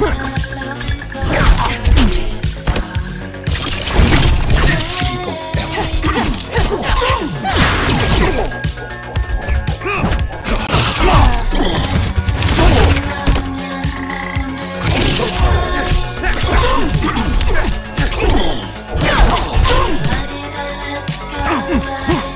Huh. 哎，